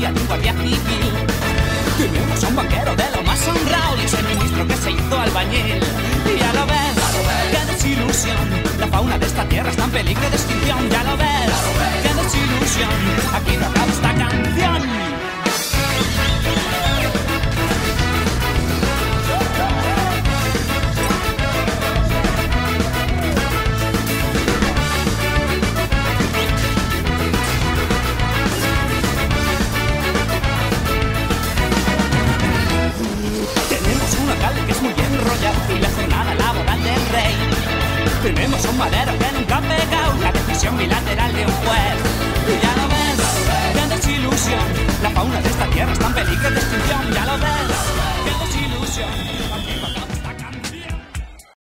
policía, ni guardia civil. Tenemos a un banquero de lo más honrado y ese ministro que se hizo albañil. Y ya lo ves, qué desilusión. La fauna de esta tierra está en peligro de extinción. Ya lo ves, qué desilusión. Aquí no acaba esta Tenemos un madero que nunca ha pegado la decisión bilateral de un juez.